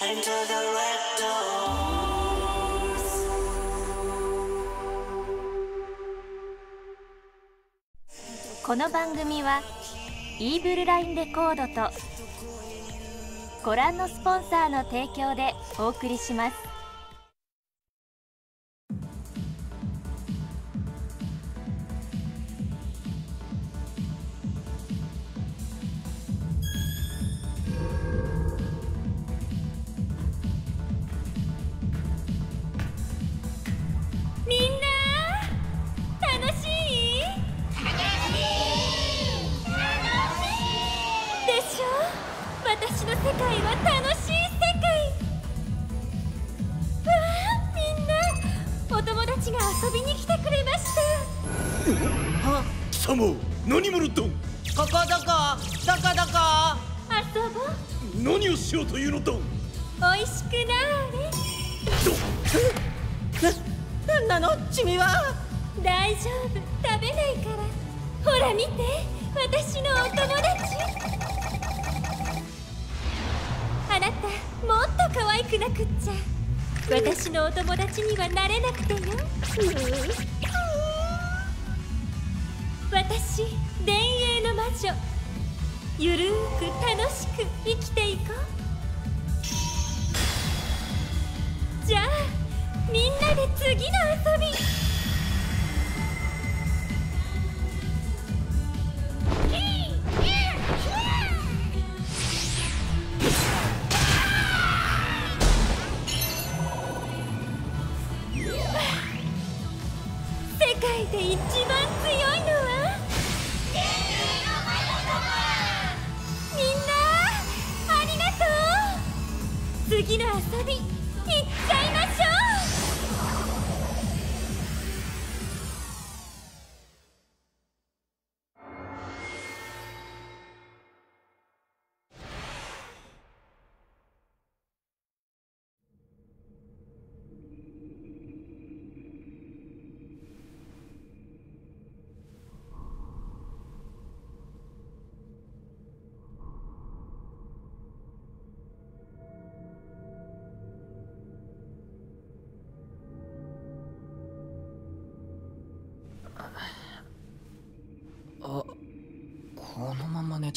この番組はイーブルラインレコードとご覧のスポンサーの提供でお送りします。様何者だここどこ？どこどこ？遊ぼう。何をしようというのだおいしくなーれ。な、なんなの？君は？大丈夫。食べないから。ほら見て。私のお友達。あなたもっと可愛くなくっちゃ。私のお友達にはなれなくてよ私田園の魔女。ゆるーく楽しく生きていこう。じゃあみんなで次の遊び。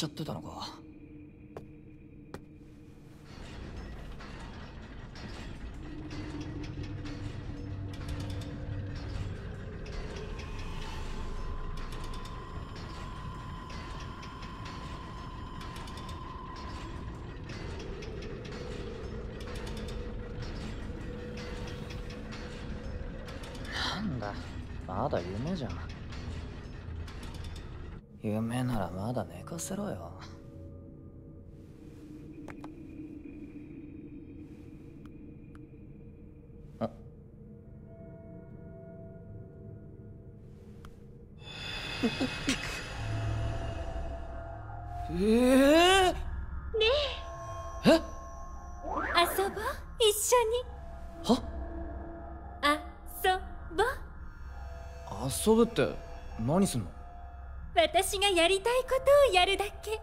ちゃってたのかなんだまだ夢じゃん夢ならまだ寝かせろよ。あ。ええねえ。え？遊ぼう？一緒に。は？遊ぼう。遊ぶって何すんの？私がやりたいことをやるだけ。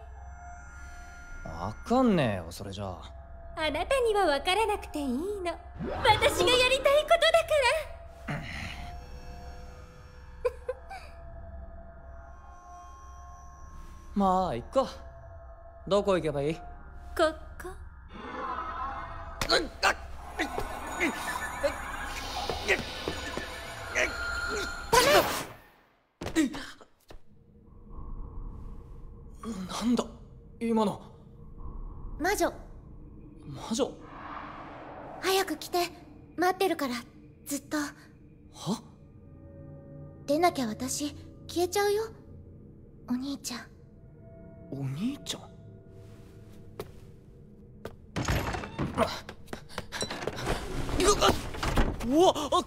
わかんねえよそれじゃあ。あなたには分からなくていいの。私がやりたいことだから。まあ行っか。どこ行けばいい？ここ。なんだ今の。魔女。魔女？早く来て。待ってるから。ずっと。は？出なきゃ私消えちゃうよ。お兄ちゃん。お兄ちゃん？うわあ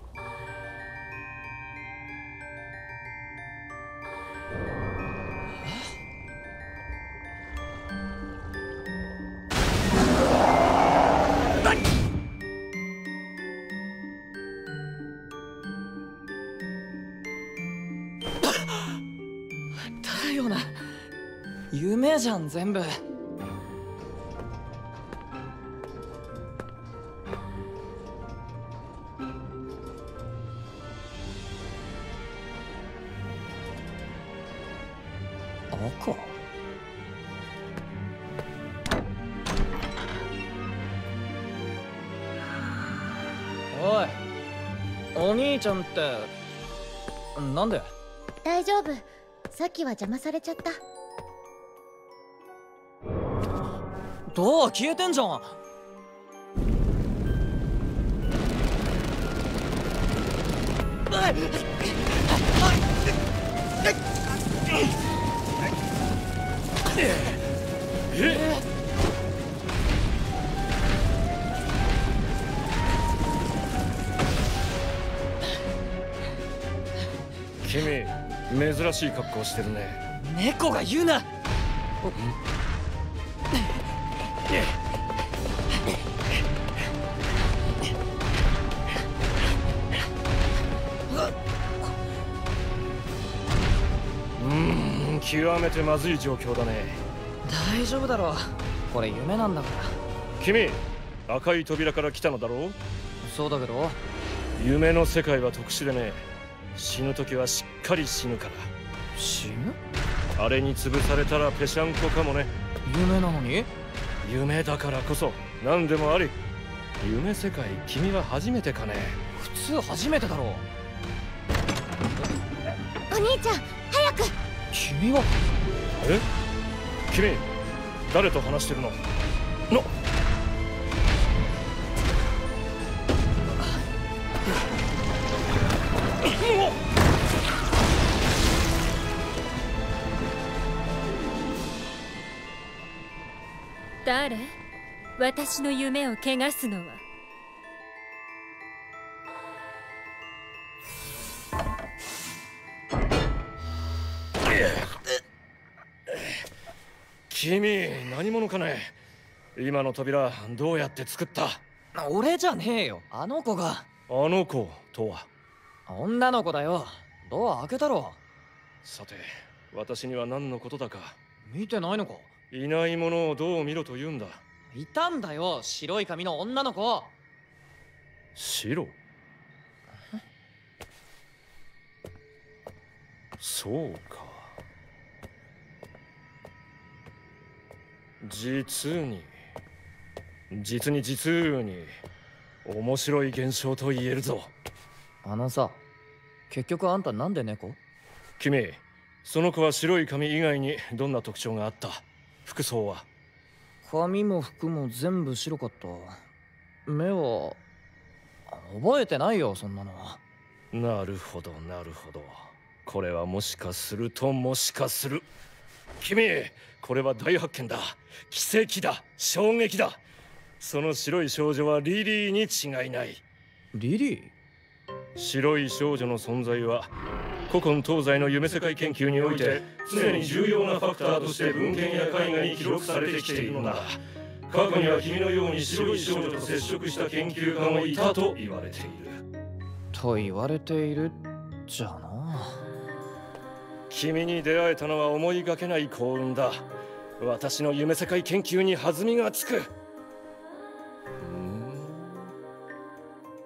じゃん全部。赤？おいお兄ちゃんってなんで？大丈夫。さっきは邪魔されちゃった。ドア消えてんじゃん。君珍しい格好してるね。猫が言うな極めてまずい状況だね。大丈夫だろこれ夢なんだから。君赤い扉から来たのだろう？そうだけど。夢の世界は特殊でね。死ぬ時はしっかり死ぬから。死ぬ？あれに潰されたらぺしゃんこかもね。夢なのに？夢だからこそ何でもあり。夢世界君は初めてかね。普通初めてだろお兄ちゃん君は？え？君誰と話してるの？の。誰？私の夢を汚すのは君何者かね？今の扉どうやって作った？あ俺じゃねえよあの子が。の子とは？女の子だよ。ドア開けたろ。さて私には何のことだか？見てないのか？いないものをどう見ろと言うんだ？いたんだよ白い髪の女の子。白？そうか実に実に実に面白い現象と言えるぞ。あのさ結局あんたなんで猫？君その子は白い髪以外にどんな特徴があった？服装は？髪も服も全部白かった。目は覚えてないよそんなのは。なるほどなるほど。これはもしかするともしかする君これは大発見だ。奇跡だ。衝撃だ。その白い少女はリリーに違いない。リリー？白い少女の存在は古今東西の夢世界研究において常に重要なファクターとして文献や絵画に記録されてきているのだ。過去には君のように白い少女と接触した研究家もいたと言われている。と言われているじゃな君に出会えたのは思いがけない幸運だ。私の夢世界研究に弾みがつく。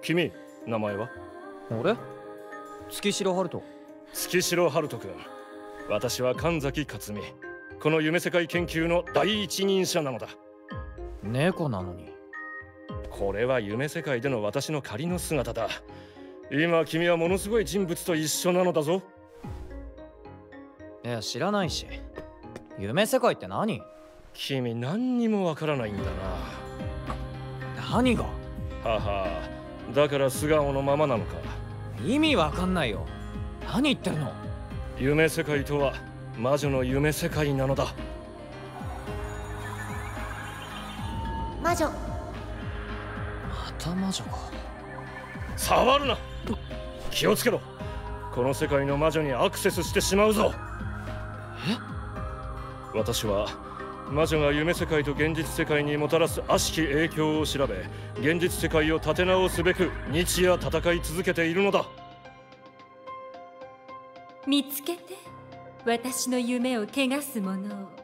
君名前は？俺？月城春人。月城春人君。私は神崎克美。この夢世界研究の第一人者なのだ。猫なのに。これは夢世界での私の仮の姿だ。今君はものすごい人物と一緒なのだぞ。いや知らないし。夢世界って何？君何にもわからないんだな。何が？ははだから素顔のままなのか。意味わかんないよ。何言ってるの？夢世界とは魔女の夢世界なのだ。魔女。また魔女か。触るな。気をつけろ。この世界の魔女にアクセスしてしまうぞ。え私は魔女が夢世界と現実世界にもたらす悪しき影響を調べ現実世界を立て直すべく日夜戦い続けているのだ。見つけて私の夢を汚す者を。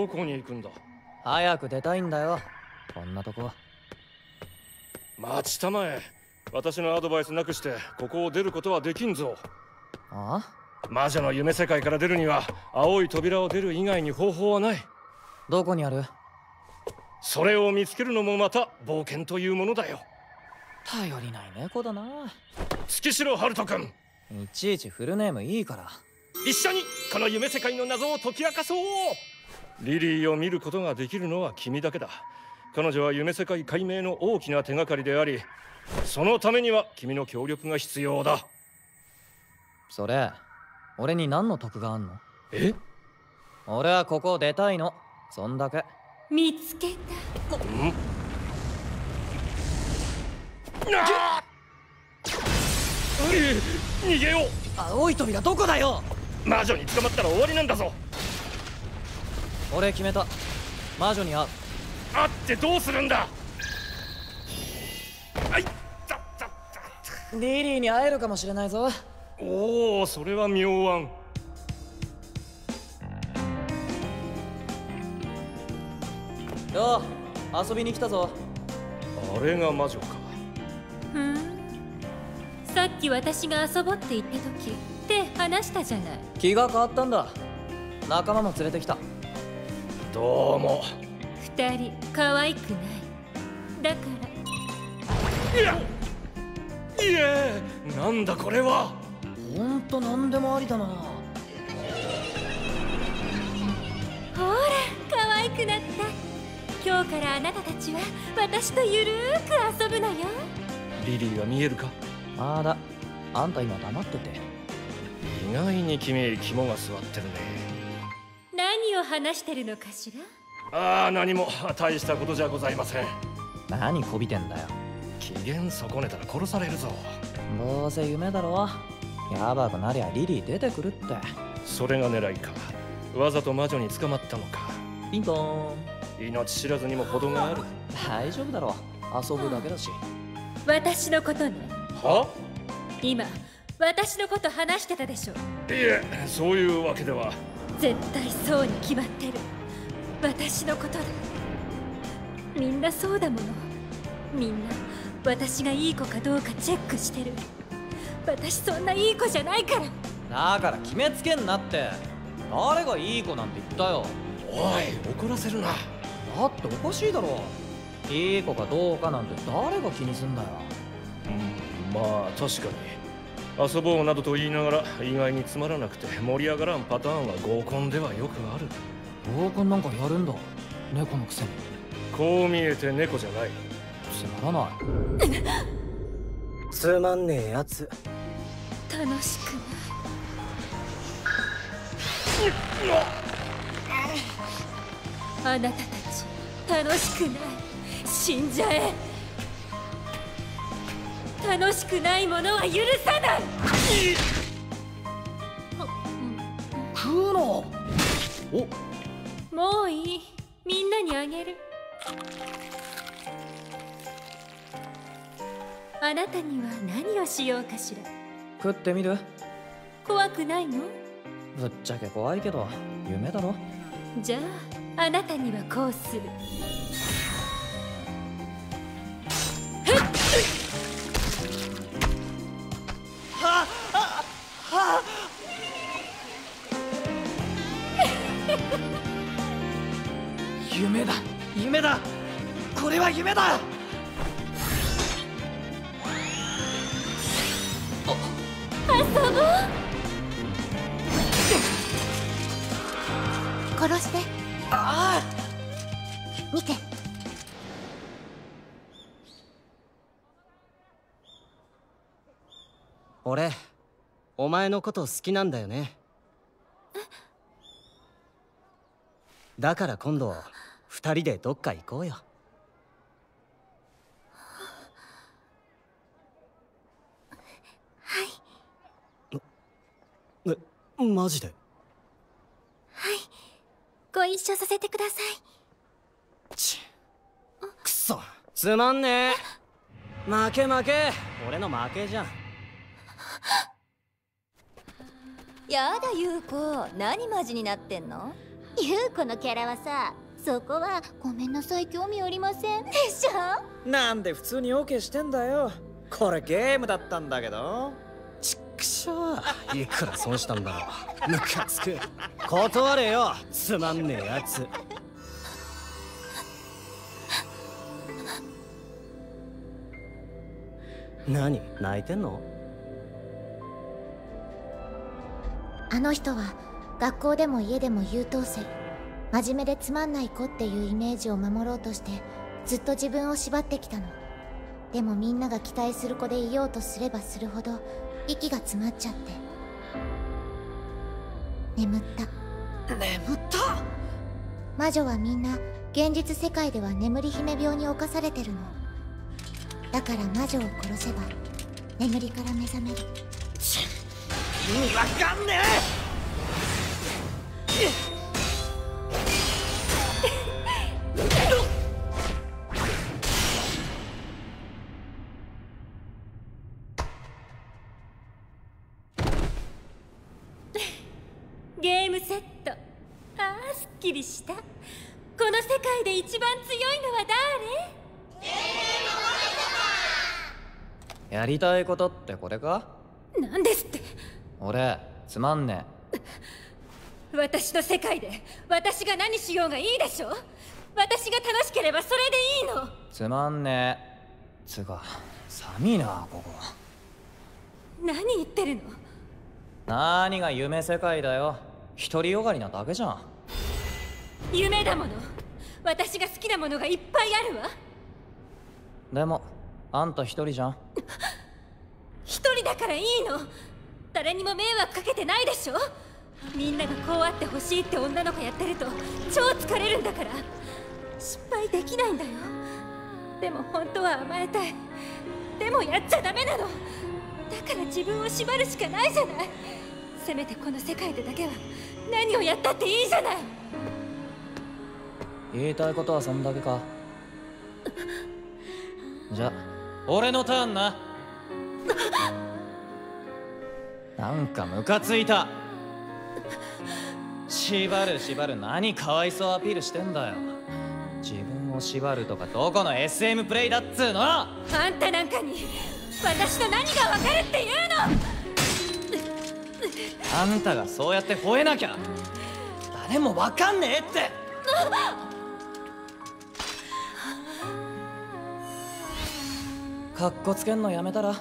どこに行くんだ？早く出たいんだよ。こんなとこ。待ちたまえ。私のアドバイスなくしてここを出ることはできんぞ。あ？魔女の夢世界から出るには青い扉を出る以外に方法はない。どこにある？それを見つけるのもまた冒険というものだよ。頼りない猫だな。月城春人君。いちいちフルネームいいから。一緒にこの夢世界の謎を解き明かそうリリーを見ることができるのは君だけだ。彼女は夢世界解明の大きな手がかりでありそのためには君の協力が必要だ。それ俺に何の得があんの？え？俺はここを出たいの。そんだけ。見つけた。ん？な逃げよ青い扉どこだよ？う魔女に捕まったら終わりなんだぞ俺決めた。魔女に会う。会ってどうするんだ？はい。ざざざリリーに会えるかもしれないぞ。おおそれは妙案。よう遊びに来たぞ。あれが魔女か。ふん。さっき私が遊ぼうって言った時って話したじゃない。気が変わったんだ。仲間も連れてきたどうも。二人可愛くない。だから。いや。いえなんだこれは。ほんと何でもありだな。ほら可愛くなった。今日からあなたたちは私とゆるーく遊ぶのよ。リリーは見えるか？まだ。あんた今黙ってて。意外に君肝が据わってるね何を話してるのかしら？ああ何も。大したことじゃございません。何こびてんだよ。機嫌損ねたら殺されるぞ。どうせ夢だろ。やばくなりゃリリー出てくるって。それが狙いか。わざと魔女に捕まったのか。ピンポーン。命知らずにも程がある。大丈夫だろ。遊ぶだけだし。私のことね。は？今私のこと話してたでしょ。いえそういうわけでは絶対そうに決まってる。私のことだ。みんなそうだもの。みんな私がいい子かどうかチェックしてる。私そんないい子じゃないから。だから決めつけんなって。誰がいい子なんて言ったよ。おい怒らせるな。だっておかしいだろ。いい子かどうかなんて誰が気にすんだよ。うんまあ確かに遊ぼうなどと言いながら意外につまらなくて盛り上がらんパターンは合コンではよくある。合コンなんかやるんだ。猫のくせに。こう見えて猫じゃない。つまらない。つまんねえやつ。楽しく。ないあなたたち楽しくない。死んじゃえ楽しくないものは許さない。食うの？お？もういい。みんなにあげる。あなたには何をしようかしら。食ってみる？怖くないの？ぶっちゃけ怖いけど夢だろ。じゃああなたにはこうするは夢だ。殺してあ見て俺お前のこと好きなんだよねだから今度二人でどっか行こうよはいえマジで。ご一緒させてください。ちくそ。つまんねえ。負け負け。俺の負けじゃん。やだ優子。何マジになってんの？優子のキャラはさそこはごめんなさい興味ありません。でしょ？なんで普通に OK してんだよ。これゲームだったんだけどくしょういくら損したんだろ。うムカつく。断れよ。つまんねえやつ。何泣いてんの？あの人は学校でも家でも優等生。真面目でつまんない子っていうイメージを守ろうとしてずっと自分を縛ってきたの。でもみんなが期待する子でいようとすればするほど息が詰まっちゃって。眠った。眠った？魔女はみんな現実世界では眠り姫病に侵されてるの。だから魔女を殺せば眠りから目覚める。意味わかんねゲやりたいことってこれか？誰なんですって。俺つまんね私の世界で私が何しようがいいでしょ？私が楽しければそれでいいの。えつまんねえ。つうか寒いなここ。何言ってるの？何が夢世界だよ。独りよがりなだけじゃん。夢だもの。私が好きなものがいっぱいあるわ。でもあんた一人じゃん。一人だからいいの。誰にも迷惑かけてないでしょ。みんながこうあってほしいって女の子やってると超疲れるんだから。失敗できないんだよ。でも本当は甘えたい。でもやっちゃダメなの。だから自分を縛るしかないじゃない。せめてこの世界でだけは何をやったっていいじゃない。言いたいことはそんだけか。じゃ俺のターンな。なんかムカついた。縛る縛る何かわいそうアピールしてんだよ。自分を縛るとかどこの SM プレイだっつうの。あんたなんかに私の何がわかるっていうの。あんたがそうやって吠えなきゃ誰もわかんねえってかっこつけんのやめたら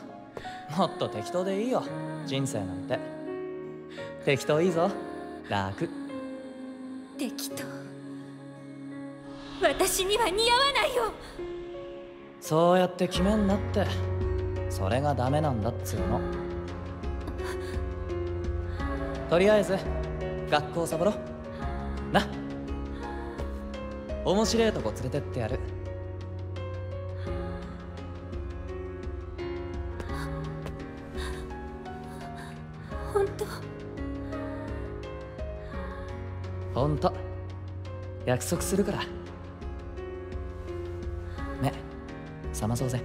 もっと適当でいいよ人生なんて。適当いいぞ楽。適当。私には似合わないよ。そうやって決めんなってそれがダメなんだっつうの。とりあえず学校サボろ。な。面白いとこ連れてってやる約束するから。目覚まそうぜ。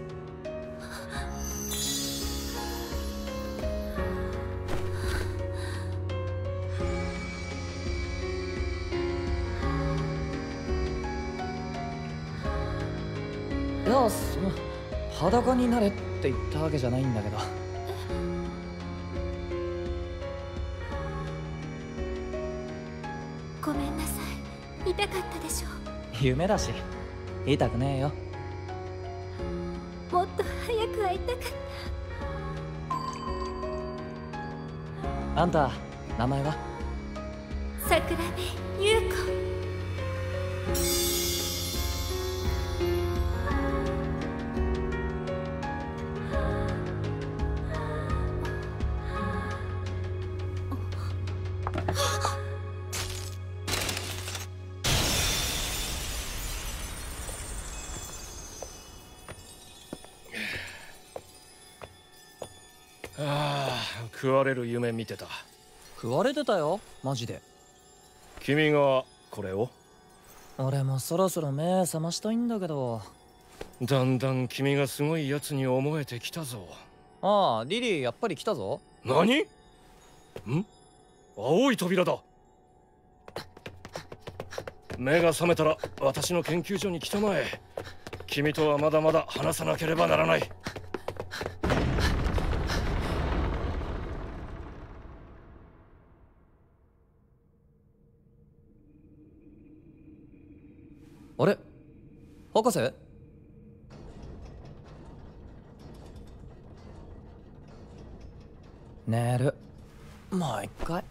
いやその裸になれって言ったわけじゃないんだけど。夢だし痛くねえよ。もっと早く会いたかっあんた名前は？た桜目優子食われる夢見てた。食われてたよマジで。君がこれを？俺もそろそろ目覚ましたいんだけど。だんだん君がすごいやつに思えてきたぞ。ああリリーやっぱり来たぞ。何？ん？青い扉だ。目が覚めたら私の研究所に来たまえ。君とはまだまだ話さなければならないあれ？博士？寝る。もう一回。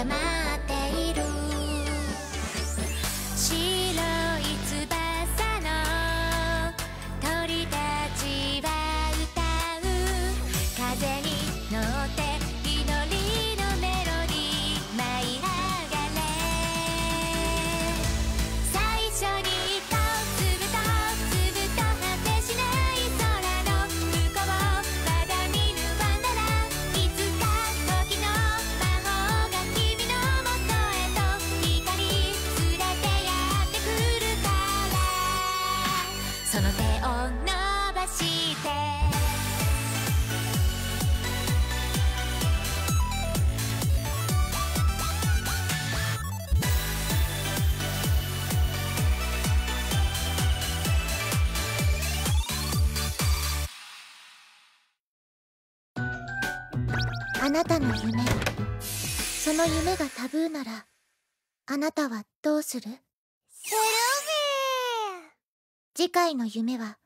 未来が待ってその手を伸ばして。あなたの夢。その夢がタブーならあなたはどうする？セルフィー次回の夢は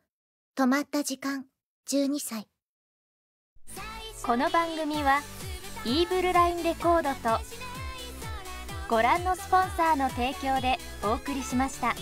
止まった時間12歳この番組はイーブルラインレコードとご覧のスポンサーの提供でお送りしました。